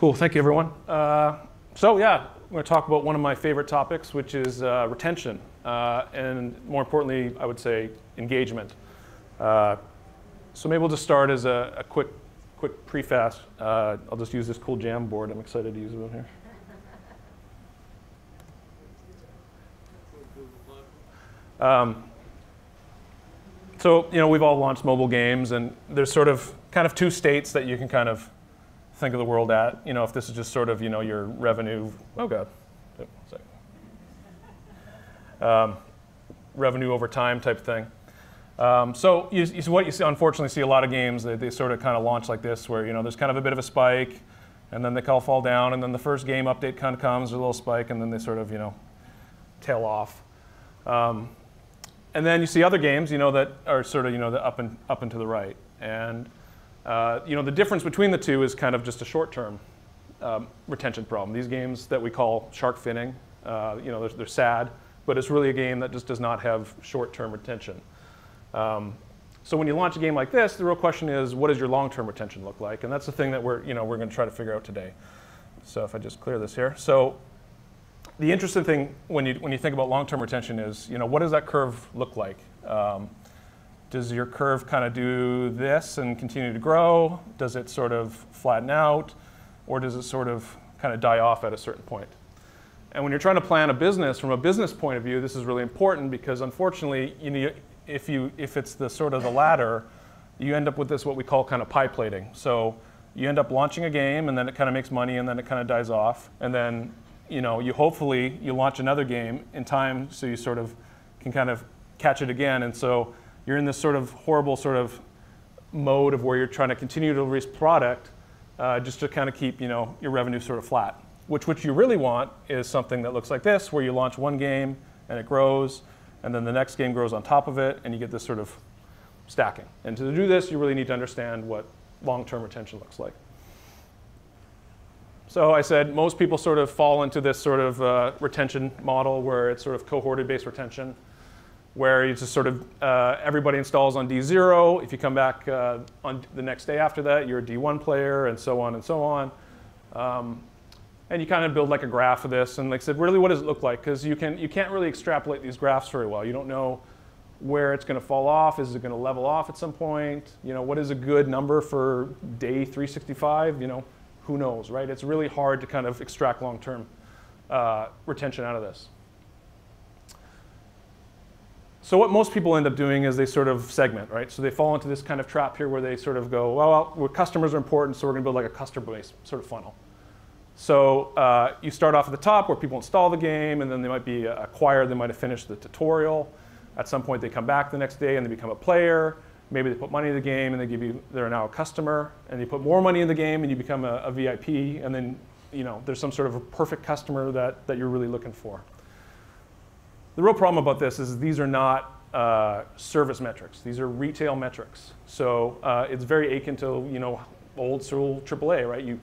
Cool, thank you everyone. Uh, so yeah, I'm to talk about one of my favorite topics, which is uh, retention, uh, and more importantly, I would say engagement. Uh, so maybe we'll just start as a, a quick, quick preface. Uh, I'll just use this cool Jamboard. I'm excited to use it on here. Um, so you know we've all launched mobile games, and there's sort of kind of two states that you can kind of think of the world at. You know, if this is just sort of you know your revenue. Oh god. Um, revenue over time type thing. Um, so you, you, what you see, unfortunately see a lot of games, they, they sort of kind of launch like this where you know there's kind of a bit of a spike and then they all fall down and then the first game update kind of comes, a little spike and then they sort of you know tail off. Um, and then you see other games you know that are sort of you know the up and up and to the right. And uh, you know, the difference between the two is kind of just a short-term um, retention problem. These games that we call shark finning, uh, you know, they're, they're, sad, but it's really a game that just does not have short-term retention. Um, so when you launch a game like this, the real question is, what does your long-term retention look like? And that's the thing that we're, you know, we're going to try to figure out today. So if I just clear this here. So the interesting thing when you, when you think about long-term retention is, you know, what does that curve look like? Um, does your curve kind of do this and continue to grow? Does it sort of flatten out? Or does it sort of kind of die off at a certain point? And when you're trying to plan a business from a business point of view, this is really important because unfortunately, you know, if, you, if it's the sort of the latter, you end up with this what we call kind of pie plating. So you end up launching a game and then it kind of makes money and then it kind of dies off. And then you know, you hopefully you launch another game in time so you sort of can kind of catch it again. And so you're in this sort of horrible sort of mode of where you're trying to continue to release product uh, just to kind of keep you know your revenue sort of flat. Which what you really want is something that looks like this, where you launch one game and it grows, and then the next game grows on top of it, and you get this sort of stacking. And to do this, you really need to understand what long-term retention looks like. So I said most people sort of fall into this sort of uh, retention model where it's sort of cohorted based retention where you just sort of, uh, everybody installs on D0. If you come back uh, on the next day after that, you're a D1 player, and so on and so on. Um, and you kind of build like a graph of this. And like I said, really what does it look like? Because you, can, you can't really extrapolate these graphs very well. You don't know where it's going to fall off. Is it going to level off at some point? You know, what is a good number for day 365? You know, who knows, right? It's really hard to kind of extract long-term uh, retention out of this. So what most people end up doing is they sort of segment, right? So they fall into this kind of trap here where they sort of go, well, well customers are important, so we're going to build like a customer-based sort of funnel. So uh, you start off at the top where people install the game, and then they might be acquired, they might have finished the tutorial. At some point, they come back the next day and they become a player. Maybe they put money in the game and they give you, they're now a customer, and they put more money in the game and you become a, a VIP, and then you know, there's some sort of a perfect customer that, that you're really looking for. The real problem about this is these are not uh, service metrics. These are retail metrics. So uh, it's very akin to you know old school AAA, right? You,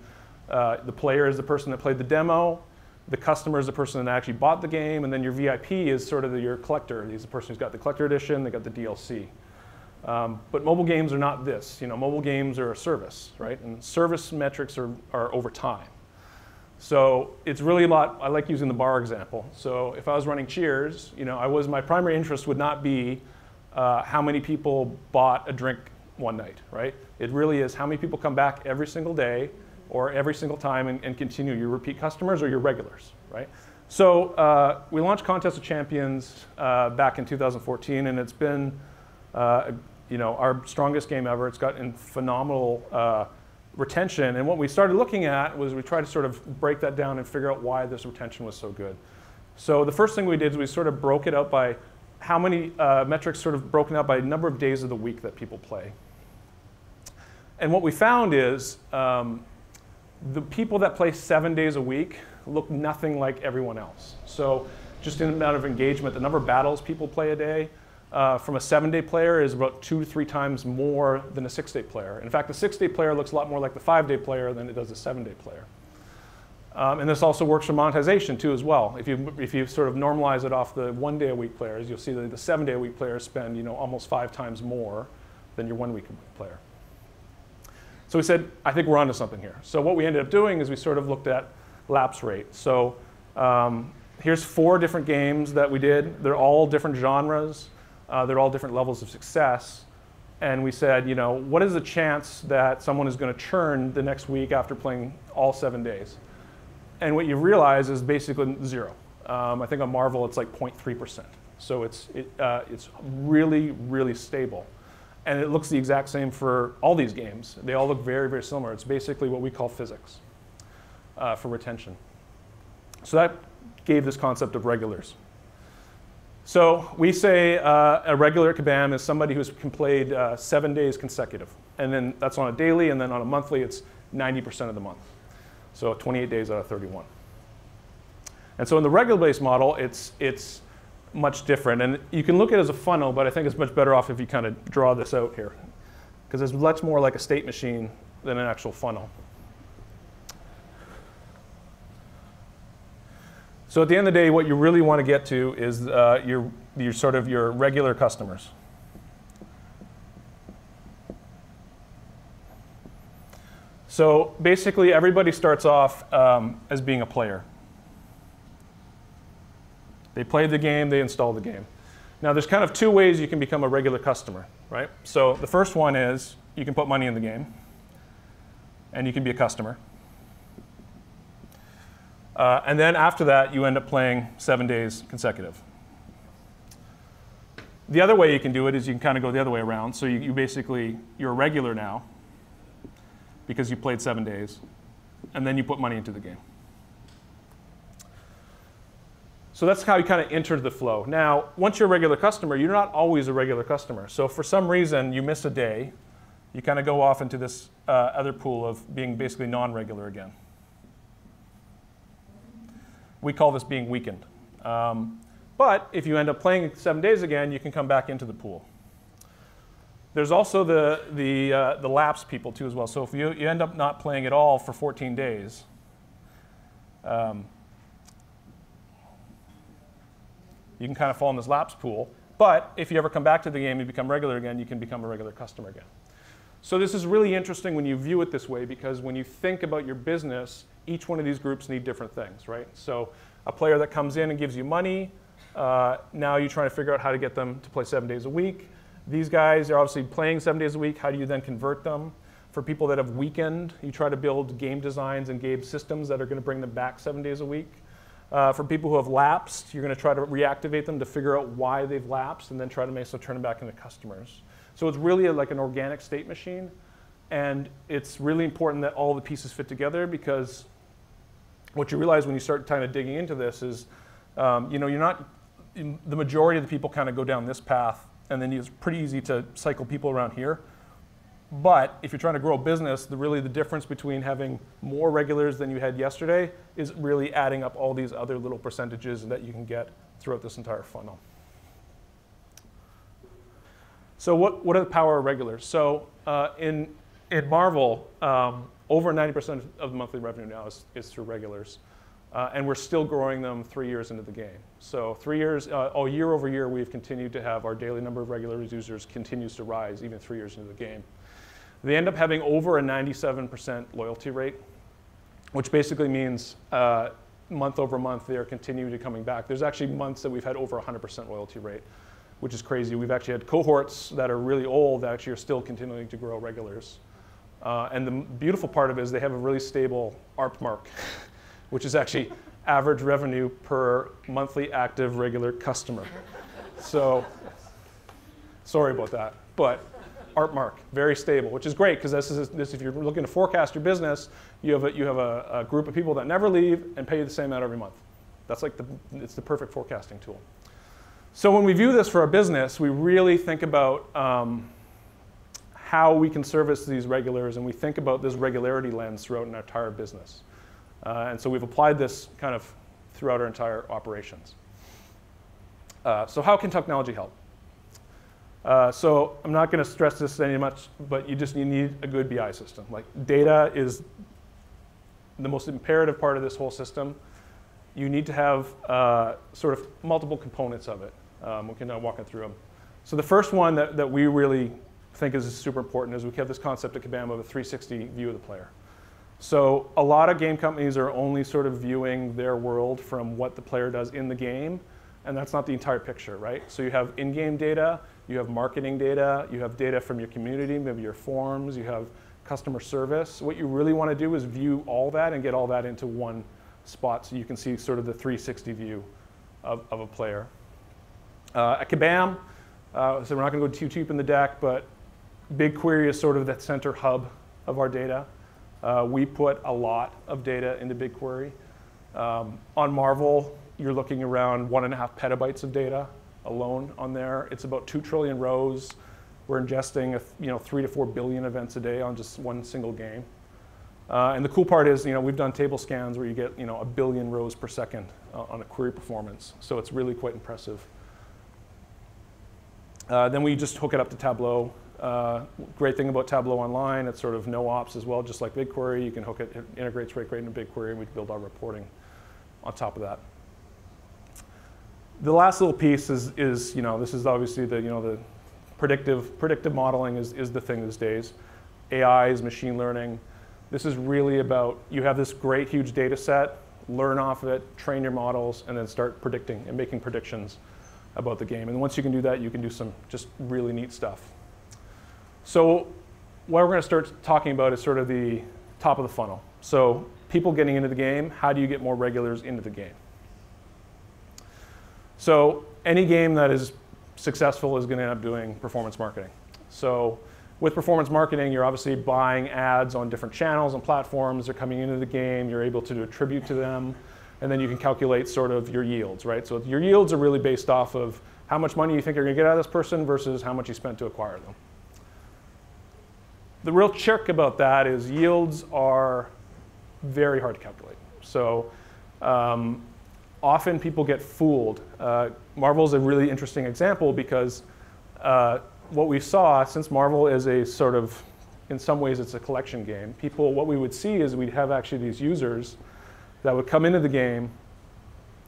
uh, the player is the person that played the demo. The customer is the person that actually bought the game, and then your VIP is sort of the, your collector. He's the person who's got the collector edition. They got the DLC. Um, but mobile games are not this. You know, mobile games are a service, right? And service metrics are, are over time. So it's really a lot, I like using the bar example. So if I was running Cheers, you know, I was, my primary interest would not be uh, how many people bought a drink one night, right? It really is how many people come back every single day or every single time and, and continue your repeat customers or your regulars, right? So uh, we launched Contest of Champions uh, back in 2014, and it's been, uh, you know, our strongest game ever. It's gotten phenomenal uh, retention. And what we started looking at was we tried to sort of break that down and figure out why this retention was so good. So the first thing we did is we sort of broke it out by how many uh, metrics sort of broken out by number of days of the week that people play. And what we found is um, the people that play seven days a week look nothing like everyone else. So just in the amount of engagement, the number of battles people play a day, uh, from a seven-day player is about two to three times more than a six-day player. In fact, the six-day player looks a lot more like the five-day player than it does the seven-day player. Um, and this also works for monetization too as well. If you, if you sort of normalize it off the one day a week players, you'll see that the seven day a week players spend you know, almost five times more than your one week player. So we said, I think we're onto something here. So what we ended up doing is we sort of looked at lapse rate. So um, here's four different games that we did. They're all different genres. Uh, they're all different levels of success. And we said, you know, what is the chance that someone is going to churn the next week after playing all seven days? And what you realize is basically zero. Um, I think on Marvel it's like 0.3%. So it's, it, uh, it's really, really stable. And it looks the exact same for all these games. They all look very, very similar. It's basically what we call physics uh, for retention. So that gave this concept of regulars. So we say uh, a regular Kabam is somebody who's played uh, seven days consecutive. And then that's on a daily, and then on a monthly, it's 90% of the month. So 28 days out of 31. And so in the regular-based model, it's, it's much different. And you can look at it as a funnel, but I think it's much better off if you kind of draw this out here. Because it's much more like a state machine than an actual funnel. So at the end of the day, what you really want to get to is uh, your, your sort of your regular customers. So basically, everybody starts off um, as being a player. They play the game, they install the game. Now, there's kind of two ways you can become a regular customer, right? So the first one is you can put money in the game, and you can be a customer. Uh, and then after that, you end up playing seven days consecutive. The other way you can do it is you can kind of go the other way around. So you, you basically, you're a regular now, because you played seven days, and then you put money into the game. So that's how you kind of enter the flow. Now, once you're a regular customer, you're not always a regular customer. So for some reason you miss a day, you kind of go off into this uh, other pool of being basically non-regular again. We call this being weakened. Um, but if you end up playing seven days again, you can come back into the pool. There's also the, the, uh, the lapse people too as well. So if you, you end up not playing at all for 14 days, um, you can kind of fall in this lapse pool. But if you ever come back to the game and become regular again, you can become a regular customer again. So this is really interesting when you view it this way because when you think about your business, each one of these groups need different things, right? So a player that comes in and gives you money, uh, now you're trying to figure out how to get them to play seven days a week. These guys are obviously playing seven days a week. How do you then convert them? For people that have weakened, you try to build game designs and game systems that are going to bring them back seven days a week. Uh, for people who have lapsed, you're going to try to reactivate them to figure out why they've lapsed and then try to make so turn them back into customers. So it's really a, like an organic state machine. And it's really important that all the pieces fit together because what you realize when you start kind of digging into this is, um, you know, you're not, the majority of the people kind of go down this path and then it's pretty easy to cycle people around here. But if you're trying to grow a business, the, really the difference between having more regulars than you had yesterday is really adding up all these other little percentages that you can get throughout this entire funnel. So what, what are the power of regulars? So uh, in, in Marvel, um, over 90% of the monthly revenue now is, is through regulars. Uh, and we're still growing them three years into the game. So three years, uh, year over year, we've continued to have our daily number of regular users continues to rise even three years into the game. They end up having over a 97% loyalty rate, which basically means uh, month over month they are continuing to coming back. There's actually months that we've had over 100% loyalty rate, which is crazy. We've actually had cohorts that are really old that actually are still continuing to grow regulars. Uh, and the beautiful part of it is they have a really stable ARP mark. which is actually average revenue per monthly active regular customer. So, sorry about that, but ARP mark, very stable, which is great because this is this, if you're looking to forecast your business, you have a, you have a, a, group of people that never leave and pay you the same amount every month. That's like the it's the perfect forecasting tool. So when we view this for our business, we really think about um, how we can service these regulars, and we think about this regularity lens throughout our entire business. Uh, and so we've applied this kind of throughout our entire operations. Uh, so how can technology help? Uh, so I'm not going to stress this any much, but you just you need a good BI system. Like data is the most imperative part of this whole system, you need to have uh, sort of multiple components of it. Um, we can now walk through them. So the first one that, that we really think is super important is we have this concept at Kabam of a 360 view of the player. So a lot of game companies are only sort of viewing their world from what the player does in the game, and that's not the entire picture, right? So you have in-game data, you have marketing data, you have data from your community, maybe your forums, you have customer service. What you really want to do is view all that and get all that into one spot so you can see sort of the 360 view of, of a player. Uh, at Kabam, uh, so we're not going to go too deep in the deck, but BigQuery is sort of that center hub of our data. Uh, we put a lot of data into BigQuery. Um, on Marvel, you're looking around one and a half petabytes of data alone on there. It's about two trillion rows. We're ingesting you know three to four billion events a day on just one single game. Uh, and the cool part is, you know, we've done table scans where you get, you know, a billion rows per second uh, on a query performance. So it's really quite impressive. Uh, then we just hook it up to Tableau. Uh, great thing about Tableau Online, it's sort of no ops as well, just like BigQuery. You can hook it, it integrates right great into BigQuery, and we can build our reporting on top of that. The last little piece is, is you know, this is obviously the, you know, the predictive, predictive modeling is, is the thing these days. AI is machine learning. This is really about you have this great huge data set, learn off of it, train your models, and then start predicting and making predictions about the game. And once you can do that, you can do some just really neat stuff. So what we're going to start talking about is sort of the top of the funnel. So people getting into the game, how do you get more regulars into the game? So any game that is successful is going to end up doing performance marketing. So with performance marketing, you're obviously buying ads on different channels and platforms. They're coming into the game. You're able to attribute to them. And then you can calculate sort of your yields, right? So your yields are really based off of how much money you think you're going to get out of this person versus how much you spent to acquire them. The real trick about that is yields are very hard to calculate. So um, often people get fooled. Uh, Marvel is a really interesting example because uh, what we saw, since Marvel is a sort of, in some ways it's a collection game, people, what we would see is we'd have actually these users that would come into the game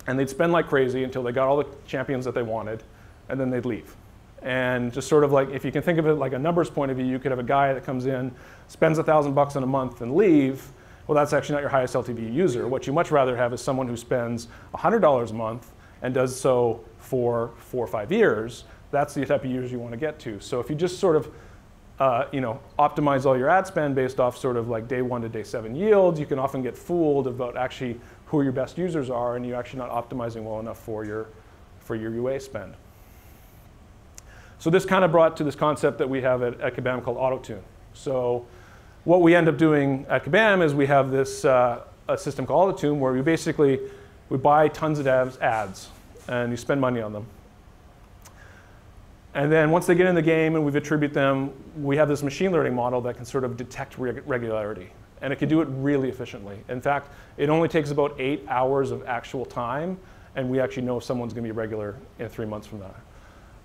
and they'd spend like crazy until they got all the champions that they wanted, and then they'd leave. And just sort of like, if you can think of it like a numbers point of view, you could have a guy that comes in, spends a thousand bucks in a month and leave. Well, that's actually not your highest LTV user. What you much rather have is someone who spends $100 a month and does so for four or five years. That's the type of users you want to get to. So if you just sort of uh, you know, optimize all your ad spend based off sort of like day one to day seven yields, you can often get fooled about actually who your best users are and you're actually not optimizing well enough for your, for your UA spend. So this kind of brought to this concept that we have at, at Kabam called AutoTune. So what we end up doing at Kabam is we have this uh, a system called AutoTune where we basically we buy tons of ads and you spend money on them. And then once they get in the game and we've attribute them, we have this machine learning model that can sort of detect reg regularity. And it can do it really efficiently. In fact, it only takes about eight hours of actual time, and we actually know if someone's going to be regular in three months from now.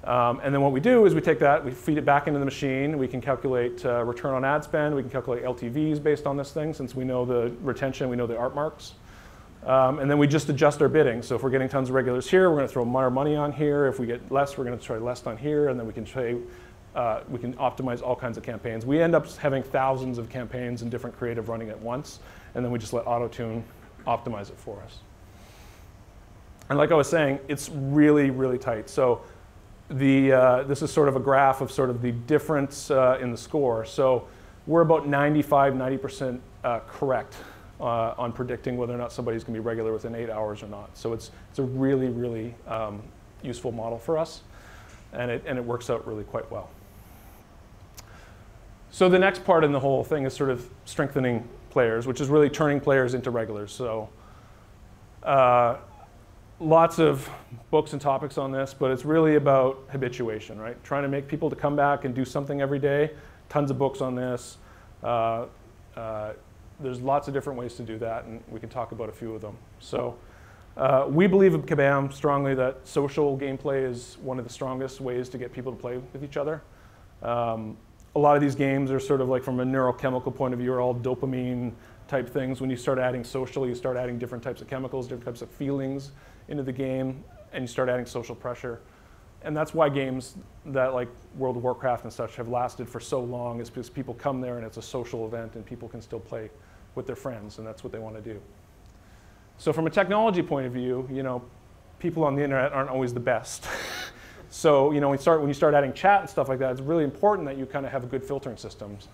Um, and then what we do is we take that, we feed it back into the machine. We can calculate uh, return on ad spend. We can calculate LTVs based on this thing since we know the retention, we know the art marks. Um, and then we just adjust our bidding. So if we're getting tons of regulars here, we're going to throw more money on here. If we get less, we're going to try less on here. And then we can try, uh, we can optimize all kinds of campaigns. We end up having thousands of campaigns and different creative running at once. And then we just let AutoTune optimize it for us. And like I was saying, it's really, really tight. So the, uh, this is sort of a graph of sort of the difference uh, in the score. So we're about 95, 90% uh, correct uh, on predicting whether or not somebody's going to be regular within eight hours or not. So it's, it's a really, really um, useful model for us, and it, and it works out really quite well. So the next part in the whole thing is sort of strengthening players, which is really turning players into regulars. So uh, lots of books and topics on this, but it's really about habituation, right? Trying to make people to come back and do something every day. Tons of books on this. Uh, uh, there's lots of different ways to do that, and we can talk about a few of them. So uh, we believe at Kabam strongly that social gameplay is one of the strongest ways to get people to play with each other. Um, a lot of these games are sort of like from a neurochemical point of view are all dopamine type things. When you start adding social, you start adding different types of chemicals, different types of feelings into the game, and you start adding social pressure. And that's why games that like World of Warcraft and such have lasted for so long is because people come there and it's a social event and people can still play with their friends and that's what they want to do. So from a technology point of view, you know, people on the internet aren't always the best. so, you know, when you, start, when you start adding chat and stuff like that, it's really important that you kind of have good filtering systems.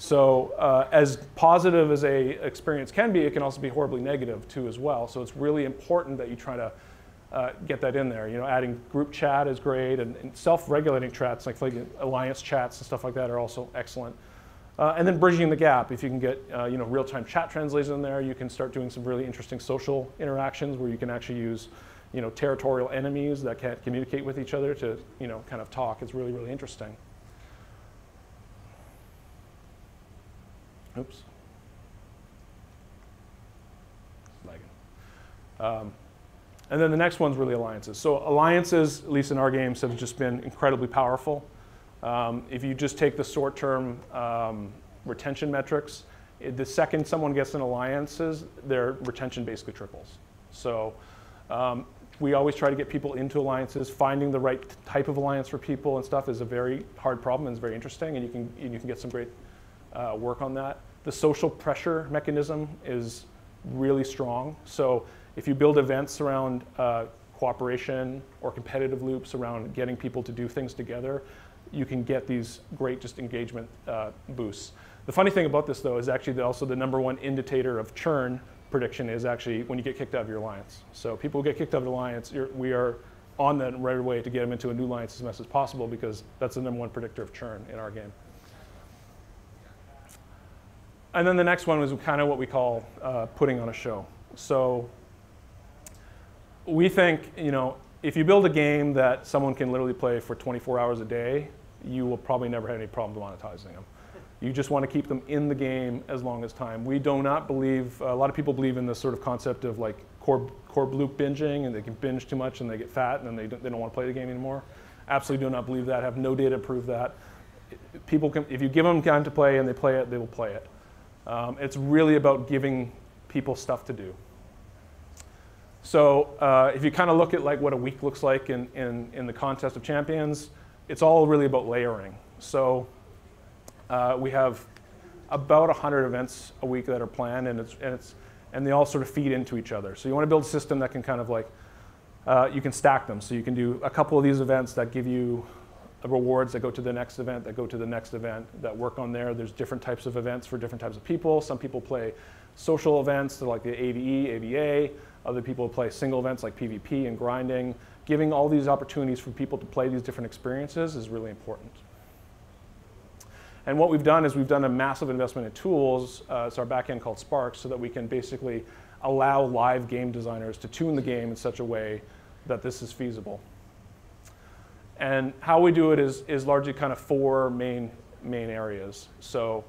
So uh, as positive as a experience can be, it can also be horribly negative too as well. So it's really important that you try to uh, get that in there. You know, adding group chat is great, and, and self-regulating chats like, like, alliance chats and stuff like that are also excellent. Uh, and then bridging the gap. If you can get uh, you know real-time chat translation in there, you can start doing some really interesting social interactions where you can actually use you know territorial enemies that can't communicate with each other to you know kind of talk. It's really really interesting. Oops. Lagging. Um, and then the next one's really alliances. So alliances, at least in our games, have just been incredibly powerful. Um, if you just take the short-term um, retention metrics, it, the second someone gets an alliances, their retention basically triples. So um, we always try to get people into alliances. Finding the right type of alliance for people and stuff is a very hard problem and it's very interesting, and you can, and you can get some great uh, work on that. The social pressure mechanism is really strong. So if you build events around uh, cooperation or competitive loops around getting people to do things together, you can get these great just engagement uh, boosts. The funny thing about this though is actually also the number one indicator of churn prediction is actually when you get kicked out of your alliance. So people get kicked out of the alliance, we are on the right way to get them into a new alliance as much as possible because that's the number one predictor of churn in our game. And then the next one was kind of what we call uh, putting on a show. So we think, you know, if you build a game that someone can literally play for 24 hours a day, you will probably never have any problem monetizing them. You just want to keep them in the game as long as time. We do not believe, a lot of people believe in this sort of concept of like core, core loop binging and they can binge too much and they get fat and then they don't, they don't want to play the game anymore. Absolutely do not believe that, have no data to prove that. People can, if you give them time to play and they play it, they will play it. Um, it's really about giving people stuff to do. So uh, if you kind of look at like what a week looks like in, in, in the contest of champions, it's all really about layering. So uh, we have about 100 events a week that are planned, and, it's, and, it's, and they all sort of feed into each other. So you want to build a system that can kind of like, uh, you can stack them. So you can do a couple of these events that give you rewards that go to the next event, that go to the next event, that work on there. There's different types of events for different types of people. Some people play social events, like the AVE, AVA. Other people play single events like PvP and grinding. Giving all these opportunities for people to play these different experiences is really important. And what we've done is we've done a massive investment in tools. Uh, it's our backend called Spark, so that we can basically allow live game designers to tune the game in such a way that this is feasible. And how we do it is, is largely kind of four main, main areas. So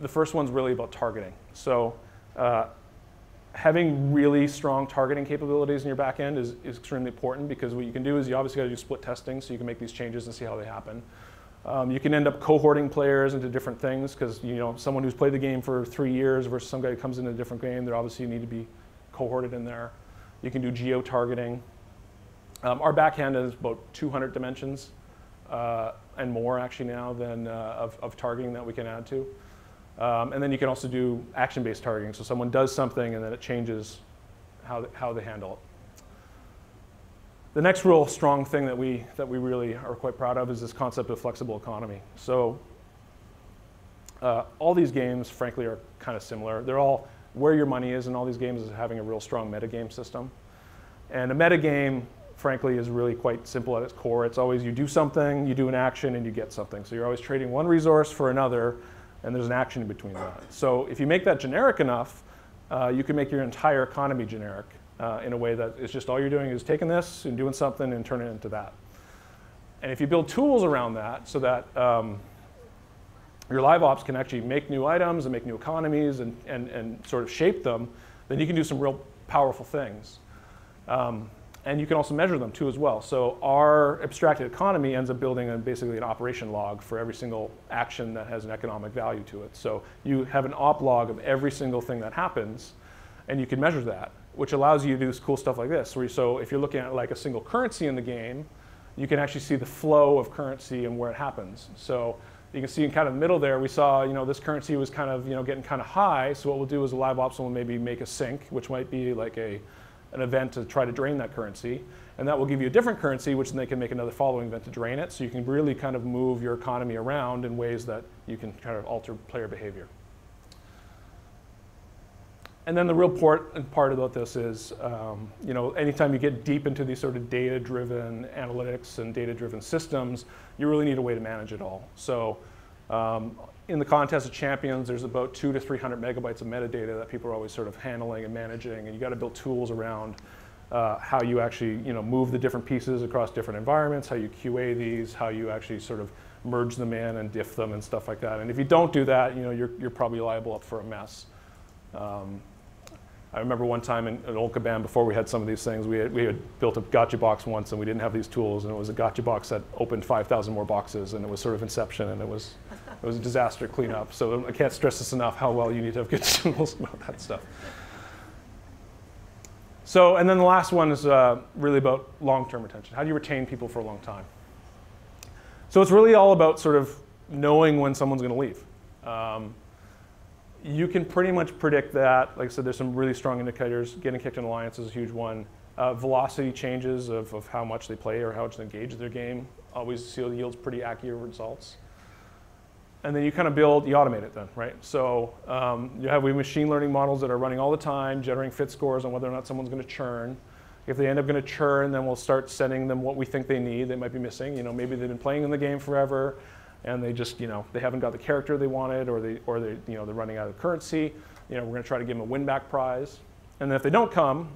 the first one's really about targeting. So uh, having really strong targeting capabilities in your backend is, is extremely important because what you can do is you obviously got to do split testing so you can make these changes and see how they happen. Um, you can end up cohorting players into different things because you know someone who's played the game for three years versus some guy who comes into a different game, they obviously need to be cohorted in there. You can do geo targeting. Um, our backend is about 200 dimensions uh, and more actually now than uh, of, of, targeting that we can add to. Um, and then you can also do action-based targeting. So someone does something and then it changes how, they, how they handle it. The next real strong thing that we, that we really are quite proud of is this concept of flexible economy. So uh, all these games, frankly, are kind of similar. They're all where your money is in all these games is having a real strong metagame system. And a metagame frankly, is really quite simple at its core. It's always you do something, you do an action, and you get something. So you're always trading one resource for another, and there's an action in between that. So if you make that generic enough, uh, you can make your entire economy generic uh, in a way that it's just all you're doing is taking this and doing something and turning it into that. And if you build tools around that so that um, your live ops can actually make new items and make new economies and, and, and sort of shape them, then you can do some real powerful things. Um, and you can also measure them too as well. So our abstracted economy ends up building a, basically an operation log for every single action that has an economic value to it. So you have an op log of every single thing that happens, and you can measure that, which allows you to do this cool stuff like this. Where you, so if you're looking at like a single currency in the game, you can actually see the flow of currency and where it happens. So you can see in kind of the middle there, we saw you know this currency was kind of you know getting kind of high. So what we'll do is a live ops will maybe make a sink, which might be like a an event to try to drain that currency. And that will give you a different currency, which then they can make another following event to drain it. So you can really kind of move your economy around in ways that you can kind of alter player behavior. And then the real part, part about this is, um, you know, anytime you get deep into these sort of data-driven analytics and data-driven systems, you really need a way to manage it all. So um, in the contest of champions, there's about two to 300 megabytes of metadata that people are always sort of handling and managing, and you got to build tools around uh, how you actually, you know, move the different pieces across different environments, how you QA these, how you actually sort of merge them in and diff them and stuff like that. And if you don't do that, you know, you're, you're probably liable up for a mess. Um, I remember one time in, in old Kabam, before we had some of these things, we had, we had built a gacha box once and we didn't have these tools, and it was a gacha box that opened 5,000 more boxes, and it was sort of inception, and it was, it was a disaster cleanup. So I can't stress this enough how well you need to have good tools about that stuff. So, and then the last one is uh, really about long-term retention. How do you retain people for a long time? So it's really all about sort of knowing when someone's going to leave. Um, you can pretty much predict that. Like I said, there's some really strong indicators. Getting kicked in alliance is a huge one. Uh, velocity changes of, of how much they play or how much they engage their game always yields pretty accurate results. And then you kind of build, you automate it then, right? So um, you have we machine learning models that are running all the time, generating fit scores on whether or not someone's going to churn. If they end up going to churn, then we'll start sending them what we think they need. They might be missing. You know, maybe they've been playing in the game forever and they just, you know, they haven't got the character they wanted or they, or they, you know, they're running out of currency. You know, we're going to try to give them a win back prize. And then if they don't come,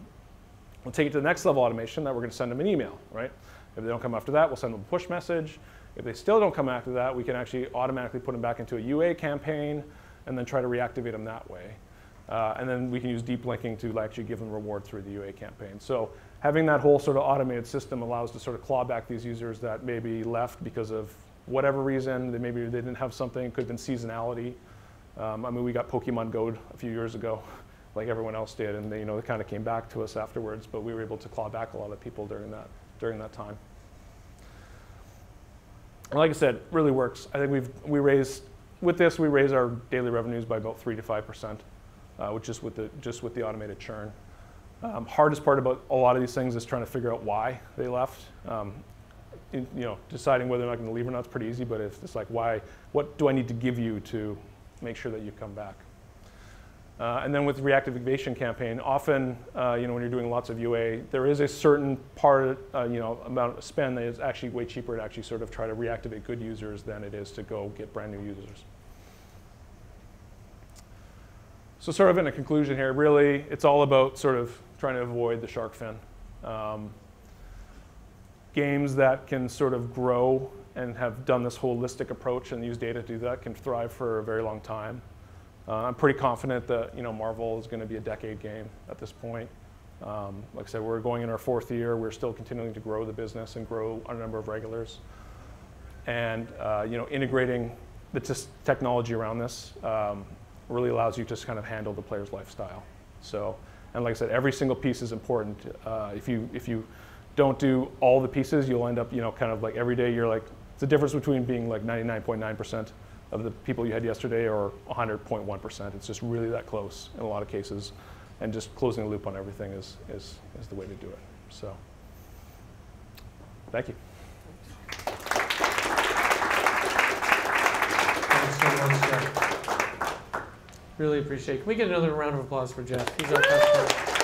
we'll take it to the next level automation that we're going to send them an email, right? If they don't come after that, we'll send them a push message. If they still don't come after that, we can actually automatically put them back into a UA campaign and then try to reactivate them that way. Uh, and then we can use deep linking to actually give them reward through the UA campaign. So having that whole sort of automated system allows to sort of claw back these users that maybe left because of whatever reason, they maybe they didn't have something, could have been seasonality. Um, I mean, we got Pokemon Go a few years ago, like everyone else did, and they, you know, they kind of came back to us afterwards, but we were able to claw back a lot of people during that, during that time. Like I said, really works. I think we've, we raised, with this, we raise our daily revenues by about three to 5%, uh, which is with the, just with the automated churn. Um, hardest part about a lot of these things is trying to figure out why they left. Um, in, you know, deciding whether or not going to leave or not is pretty easy, but if it's like, why, what do I need to give you to make sure that you come back? Uh, and then with reactivation campaign, often, uh, you know, when you're doing lots of UA, there is a certain part, uh, you know, amount of spend that is actually way cheaper to actually sort of try to reactivate good users than it is to go get brand new users. So sort of in a conclusion here, really, it's all about sort of trying to avoid the shark fin. Um, games that can sort of grow and have done this holistic approach and use data to do that can thrive for a very long time. Uh, I'm pretty confident that you know Marvel is going to be a decade game at this point. Um, like I said, we're going in our fourth year. We're still continuing to grow the business and grow our number of regulars. And uh, you know, integrating the technology around this um, really allows you to just kind of handle the player's lifestyle. So, and like I said, every single piece is important. Uh, if you if you don't do all the pieces, you'll end up, you know, kind of like every day you're like, it's the difference between being like 99.9% of the people you had yesterday or 100.1%. It's just really that close in a lot of cases. And just closing the loop on everything is, is, is the way to do it. So, thank you. Thanks so much, Jeff. Really appreciate it. Can we get another round of applause for Jeff? He's our customer.